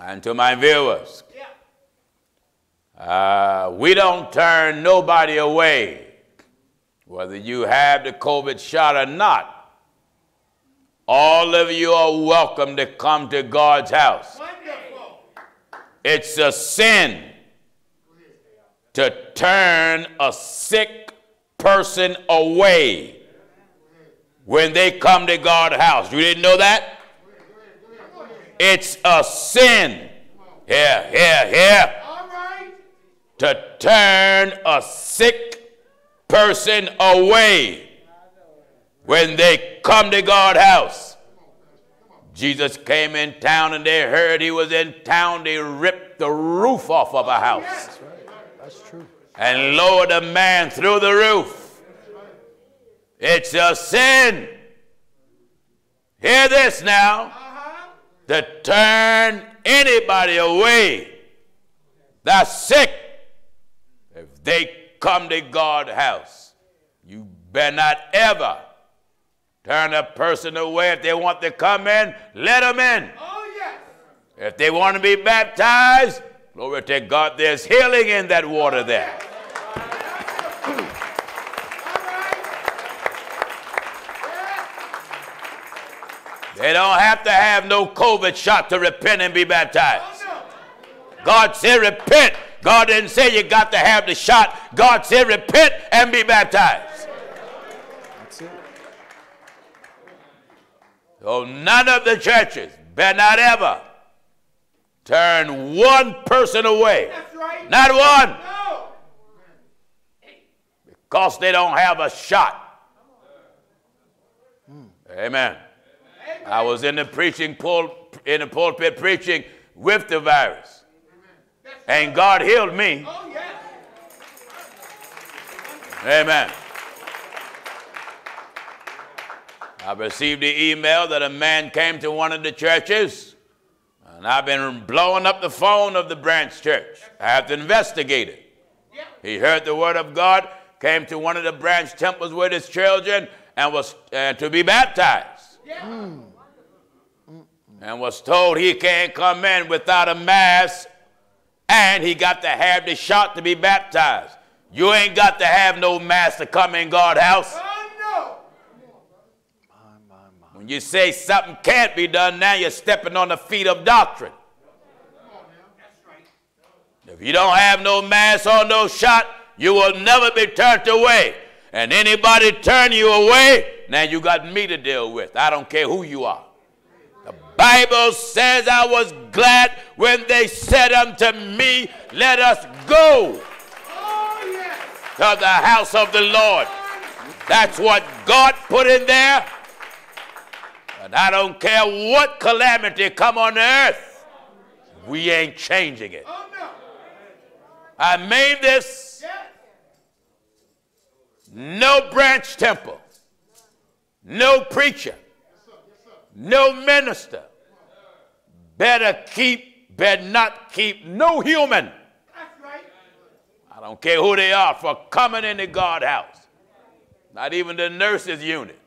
and to my viewers. Uh, we don't turn nobody away, whether you have the COVID shot or not. All of you are welcome to come to God's house. Wonderful. It's a sin to turn a sick person away when they come to God's house. You didn't know that? It's a sin. Here, here, here. All right. To turn a sick person away when they come to God's house. Jesus came in town and they heard he was in town. They ripped the roof off of a house That's true. and lowered a man through the roof. It's a sin. Hear this now. To turn anybody away that's sick if they come to God's house. You better not ever turn a person away. If they want to come in, let them in. Oh, yes. If they want to be baptized, glory to God, there's healing in that water there. They don't have to have no COVID shot to repent and be baptized. God said repent. God didn't say you got to have the shot. God said repent and be baptized. That's it. So none of the churches better not ever turn one person away. That's right. Not one. No. Because they don't have a shot. Hmm. Amen. I was in the preaching pul- in the pulpit preaching with the virus. And God healed me. Oh, yes. Amen. I received the email that a man came to one of the churches, and I've been blowing up the phone of the branch church. I have to investigate it. He heard the word of God, came to one of the branch temples with his children, and was uh, to be baptized. Yeah. And was told he can't come in without a mask, and he got to have the shot to be baptized. You ain't got to have no mask to come in God's house. When you say something can't be done, now you're stepping on the feet of doctrine. no. That's right. If you don't have no mask or no shot, you will never be turned away. And anybody turn you away, now you got me to deal with. I don't care who you are. Bible says, I was glad when they said unto me, Let us go Oh, yes. to the house of the Lord. That's what God put in there. And I don't care what calamity come on earth, we ain't changing it. I made this no branch temple, no preacher, no minister. Better keep, better not keep no human. That's right. I don't care who they are for coming into God's house. Not even the nurses unit.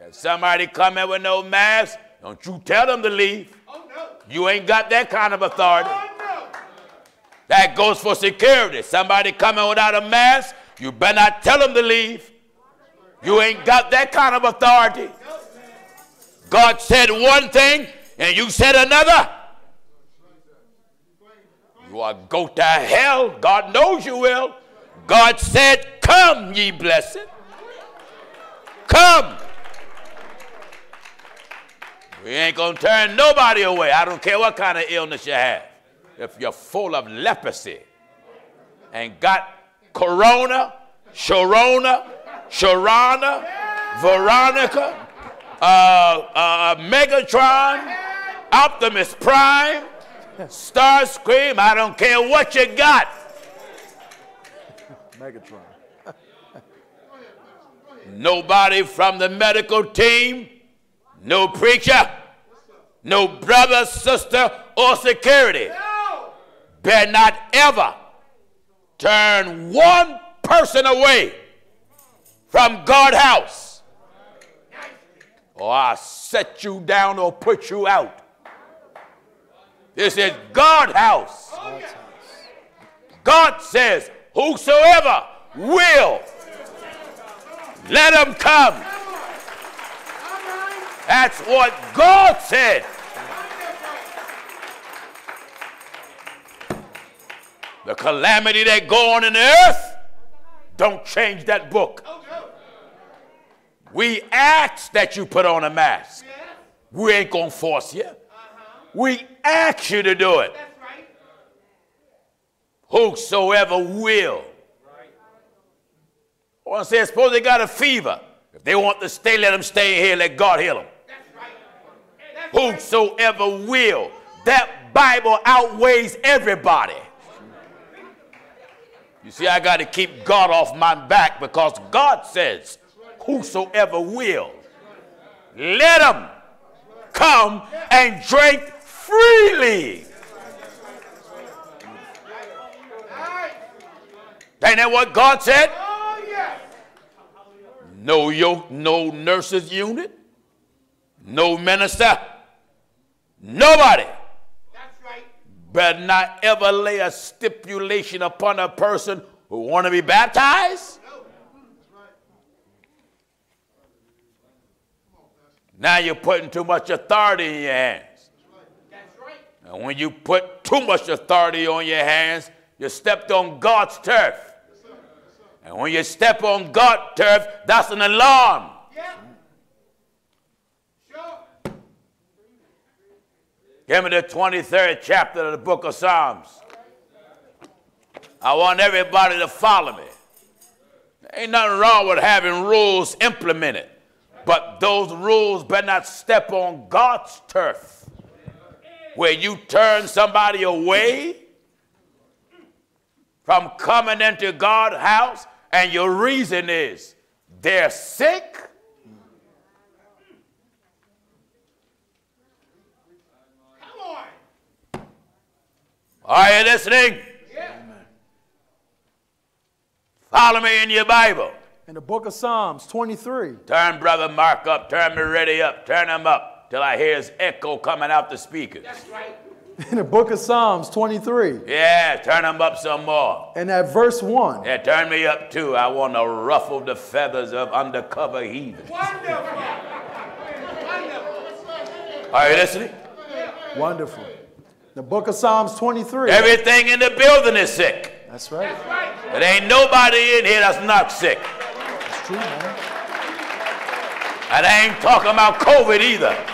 If somebody come in with no mask, don't you tell them to leave. Oh, no. You ain't got that kind of authority. Oh, no. That goes for security. Somebody coming without a mask, you better not tell them to leave. You ain't got that kind of authority. God said one thing and you said another. You are go to hell. God knows you will. God said, Come, ye blessed. Come. We ain't gonna turn nobody away. I don't care what kind of illness you have. If you're full of leprosy and got corona, sharona, sharana, Veronica, uh, uh, Megatron, Optimus Prime, Starscream, I don't care what you got. Megatron. Nobody from the medical team, no preacher, no brother, sister, or security better not ever turn one person away from God's house, or I'll set you down or put you out. This is God house. God says, Whosoever will, let him come. That's what God said. The calamity that go on in the earth, don't change that book. We ask that you put on a mask. We ain't gonna force you. We ask you to do it. That's right. Whosoever will. I want to say, suppose they got a fever. If they want to stay, let them stay here. Let God heal them. That's right. Whosoever will. That Bible outweighs everybody. You see, I got to keep God off my back because God says, Whosoever will, let them come and drink freely. Ain't that what God said? No yoke, no nurses unit, no minister, nobody right. better not ever lay a stipulation upon a person who want to be baptized. Now you're putting too much authority in your hands. And when you put too much authority on your hands, you stepped on God's turf. And when you step on God's turf, that's an alarm. Yeah. Sure. Give me the 23rd chapter of the book of Psalms. I want everybody to follow me. Ain't nothing wrong with having rules implemented, but those rules better not step on God's turf. Where you turn somebody away from coming into God's house, and your reason is they're sick. Come on. Are you listening? Yeah. Follow me in your Bible. In the book of Psalms 23, Turn Brother Mark up, turn me ready up, turn him up till I hear his echo coming out the speakers. That's right. in the book of Psalms 23, Yeah, turn them up some more. and at verse 1, Yeah, turn me up too. I want to ruffle the feathers of undercover heathen. Wonderful. Wonderful. Are you listening? wonderful. The book of Psalms 23. Everything in the building is sick. That's right. That's right. There ain't nobody in here that's not sick. That's true, man. And I ain't talking about COVID either.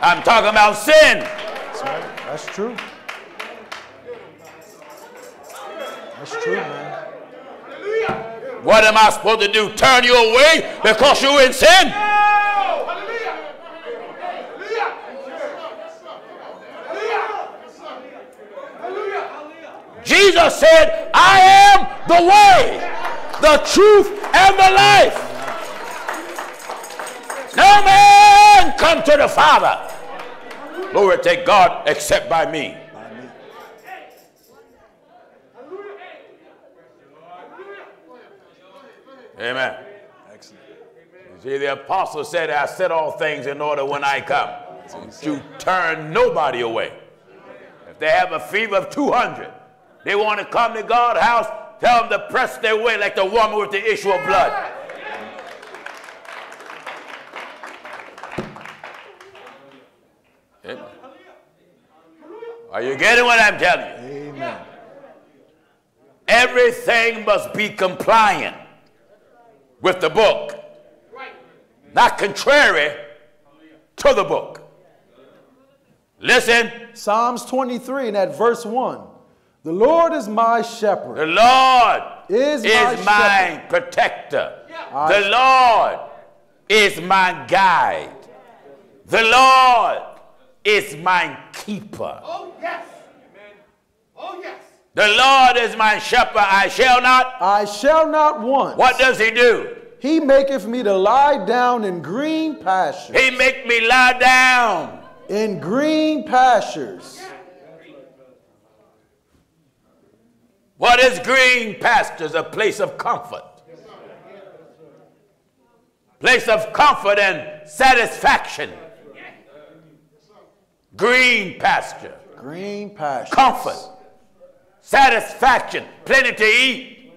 I'm talking about sin. That's right. That's true. That's true, man. What am I supposed to do? Turn you away because you're in sin? Jesus said, I am the way, the truth, and the life. No man come to the Father. Glory to God except by me. Amen. Excellent. See, the apostle said, I set all things in order when I come. To turn nobody away. If they have a fever of 200, they want to come to God's house, tell them to press their way like the woman with the issue of blood. Are you getting what I'm telling you? Amen. Everything must be compliant with the book, not contrary to the book. Listen, Psalms 23 and at verse 1. The Lord is my shepherd. the Lord Is is, my my protector. Yeah. The Lord is my guide. The Lord is my keeper. Oh, yes. Amen. Oh, yes. The Lord is my shepherd, I shall not. I shall not want. What does he do? He maketh me to lie down in green pastures. He make me lie down. In green pastures. What is green pastures? A place of comfort. Place of comfort and satisfaction. Green pasture. Green pastures. comfort, satisfaction, plenty to eat.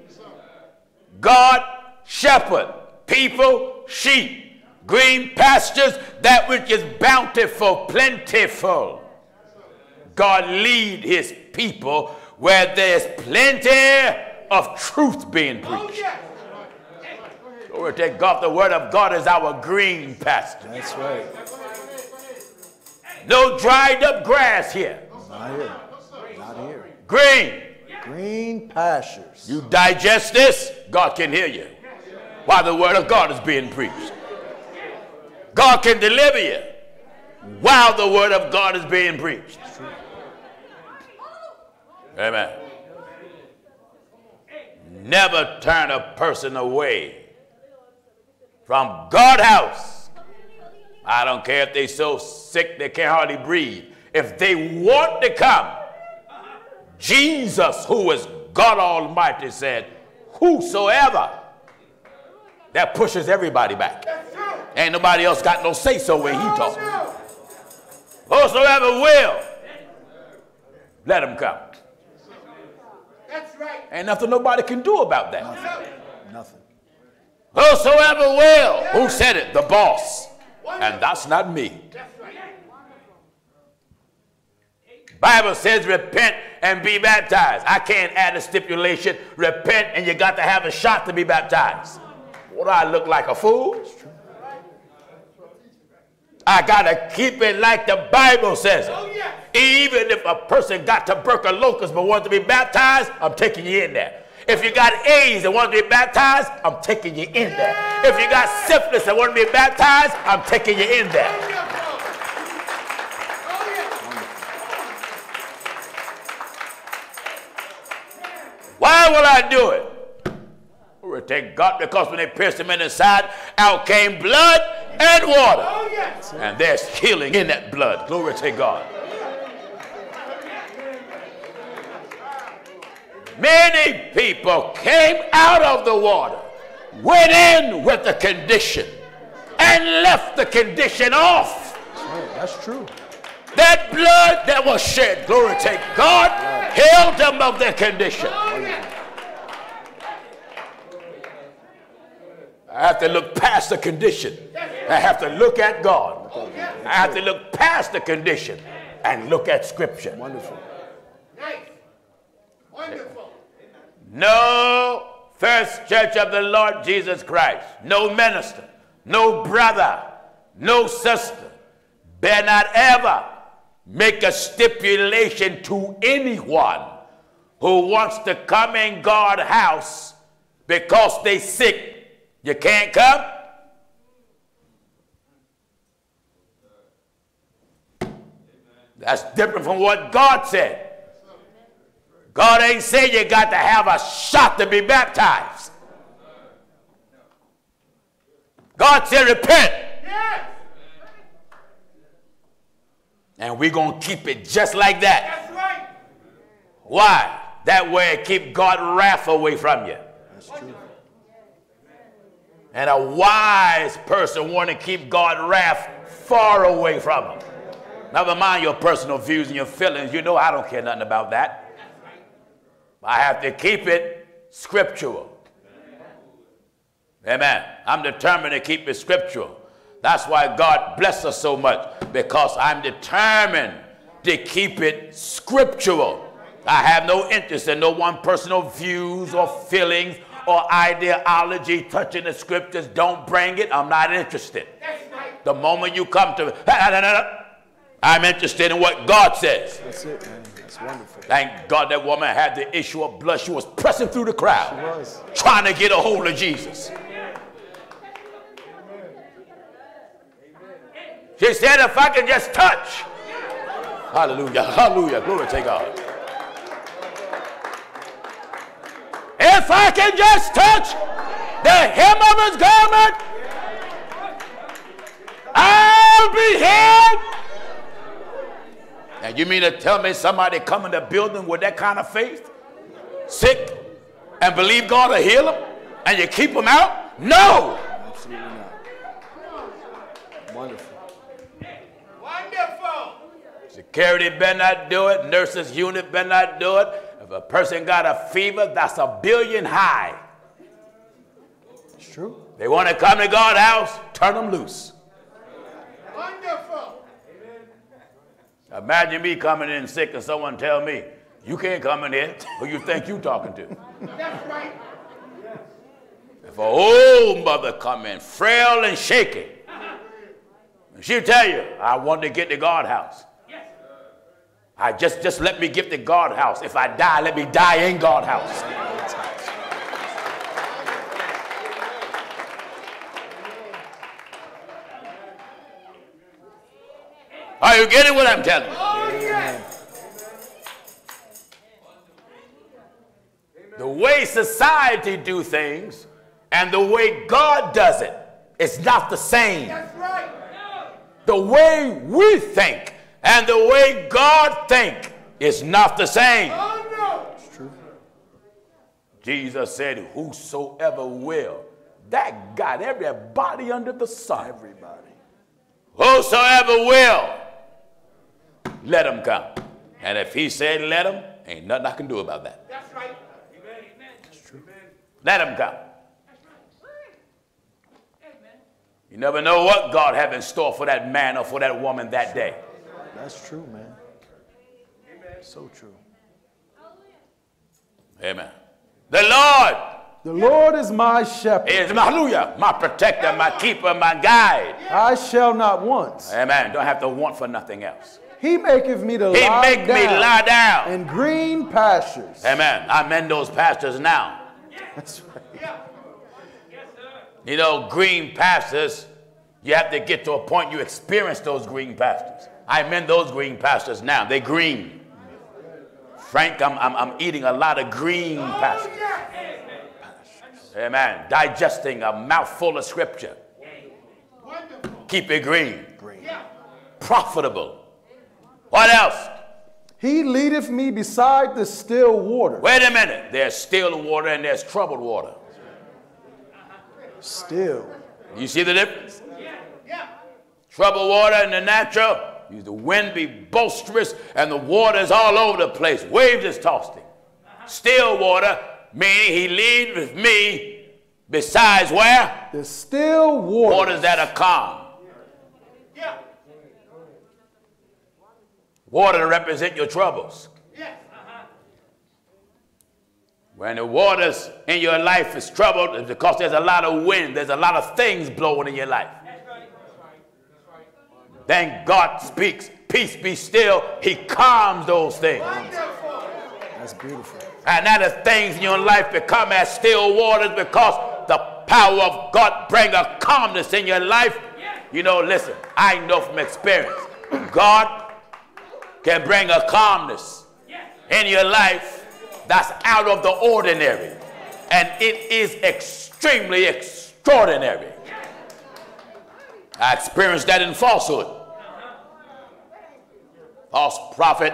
God, shepherd, people, sheep, green pastures, that which is bountiful, plentiful. God lead his people where there's plenty of truth being Oh, preached. yes. Glory to God, the word of God is our green pasture. That's right. No dried up grass here. Not here. Not here. Green. Green pastures. You digest this, God can hear you. While the word of God is being preached. God can deliver you while the word of God is being preached. Amen. Never turn a person away from God house. I don't care if they're so sick they can't hardly breathe. If they want to come, Jesus, who is God Almighty, said, Whosoever that pushes everybody back. Ain't nobody else got no say so when he talks. Whosoever will, let him come. That's right. Ain't nothing nobody can do about that. Nothing. Whosoever will. Who said it? The boss. And that's not me. Bible says repent and be baptized. I can't add a stipulation. Repent and you got to have a shot to be baptized. What do I look like a fool? I got to keep it like the Bible says Oh, it. Even if a person got tuberculosis but wants to be baptized, I'm taking you in there. If you got AIDS and want to be baptized, I'm taking you in there. If you got syphilis and want to be baptized, I'm taking you in there. Yes, bro. Yes. Why will I do it? Glory to God, because when they pierced him in the side, out came blood and water. Oh. And there's healing in that blood. Glory to God. Many people came out of the water, went in with the condition, and left the condition off. That's right. That's true. That blood that was shed, glory to God, healed them of their condition. Oh. I have to look past the condition. I have to look at God. I have to look past the condition and look at Scripture. Wonderful. Nice. Wonderful. No First Church of the Lord Jesus Christ, no minister, no brother, no sister, better not ever make a stipulation to anyone who wants to come in God's house because they sick. You can't come. That's different from what God said. God ain't saying you got to have a shot to be baptized. God said repent. Yes. And we're going to keep it just like that. That's right. Why? That way it keep God wrath away from you. That's true. And a wise person want to keep God wrath far away from him. Never mind your personal views and your feelings. You know I don't care nothing about that. I have to keep it scriptural. Amen. I'm determined to keep it scriptural. That's why God bless us so much because I'm determined to keep it scriptural. I have no interest in no one personal views or feelings or ideology touching the scriptures. Don't bring it. I'm not interested. That's right. The moment you come to, I'm interested in what God says. That's it, man. That's wonderful. Thank God that woman had the issue of blood. She was pressing through the crowd, she was. trying to get a hold of Jesus. She said, if I can just touch. Hallelujah. Hallelujah. Glory to God. If I can just touch the hem of his garment, I'll be healed. And you mean to tell me somebody come in the building with that kind of faith, sick, and believe God will heal them, and you keep them out? No. Absolutely not. Wonderful. Wonderful. Security better not do it. Nurses unit better not do it. If a person got a fever, that's a billion high. It's true. They want to come to God's house, turn them loose. Wonderful. Imagine me coming in sick and someone tell me, you can't come in here. Who you think you talking to? That's right. If a old mother come in, frail and shaky, and she'll tell you, I want to get to God house. I just, just let me get to God house. If I die, let me die in God house. Are you getting what I'm telling you? Oh, yes. The way society do things and the way God does it is not the same. That's right. The way we think and the way God think is not the same. Oh, no. Jesus said, Whosoever will. That got everybody under the sun. Everybody. Whosoever will, let him come. And if he said let him, ain't nothing I can do about that. That's right. Amen. That's true. Amen. Let him come. Amen. You never know what God have in store for that man or for that woman that day. That's true, man. So true. Amen. The Lord The Lord is my shepherd. is my hallelujah, my protector, my keeper, my guide. I shall not want. Amen. Don't have to want for nothing else. He maketh me to He lie make down me lie down. in green pastures. Amen. I'm in those pastures now. That's right. You know, green pastures, you have to get to a point you experience those green pastures. I'm in those green pastures now. They're green. Frank, I'm, I'm, I'm eating a lot of green pastures. Amen. Digesting a mouthful of scripture. Wonderful. Keep it green. Yeah. Profitable. What else? He leadeth me beside the still water. Wait a minute. There's still water and there's troubled water. Still. You see the difference? Yeah. yeah. Troubled water in the natural, the wind be boisterous and the water is all over the place. Waves is tossing. Still water, meaning he lead with me besides where? The still water. Waters that are calm. Water to represent your troubles. Yeah. Uh-huh. When the waters in your life is troubled, it's because there's a lot of wind, there's a lot of things blowing in your life. Then God speaks, peace be still. He calms those things. Wonderful. That's beautiful. And now the things in your life become as still waters because the power of God bring a calmness in your life. You know, listen, I know from experience, God can bring a calmness in your life that's out of the ordinary. And it is extremely extraordinary. I experienced that in falsehood. False prophet,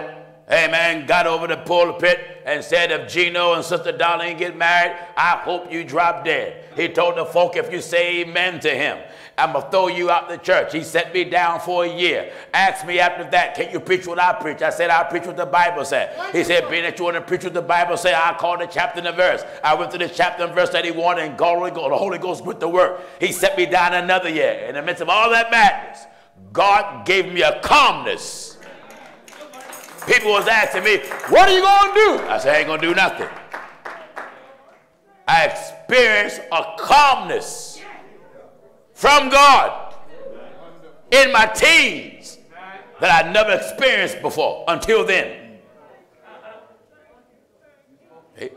amen, got over the pulpit and said, if Gino and Sister Darlene get married, I hope you drop dead. He told the folk, if you say amen to him, I'm going to throw you out the church. He set me down for a year. Asked me after that, can you preach what I preach? I said, I'll preach what the Bible said. He said, being that you want to preach what the Bible said, I'll call the chapter and the verse. I went to the chapter and verse that he wanted, and God, the Holy Ghost went to work. He set me down another year. In the midst of all that madness, God gave me a calmness. People was asking me, what are you going to do? I said, I ain't going to do nothing. I experienced a calmness from God in my teens that I never experienced before until then. Amen.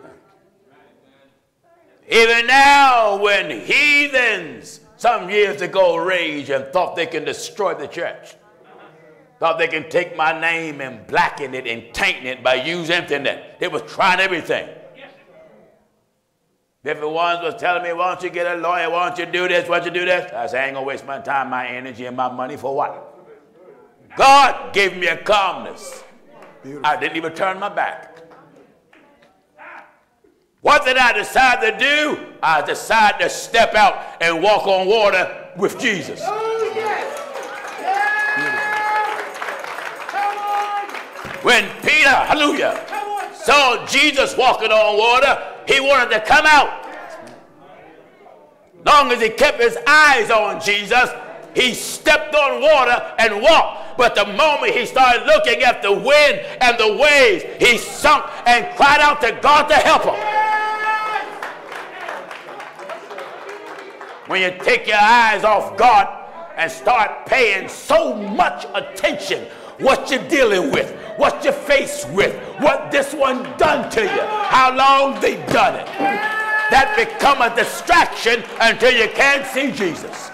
Even now, when heathens some years ago raged and thought they can destroy the church, thought they can take my name and blacken it and taint it by using internet. They was trying everything. Different ones was telling me, why don't you get a lawyer? Why don't you do this? Why don't you do this? I said, I ain't gonna waste my time, my energy, and my money for what? God gave me a calmness. I didn't even turn my back. What did I decide to do? I decided to step out and walk on water with Jesus. Oh, yes. Yeah. Come on. When Peter, hallelujah, saw Jesus walking on water, he wanted to come out. Long as he kept his eyes on Jesus, he stepped on water and walked. But the moment he started looking at the wind and the waves, he sunk and cried out to God to help him. When you take your eyes off God and start paying so much attention what you're dealing with, what you're faced with, what this one done to you, how long they done it. That become a distraction until you can't see Jesus.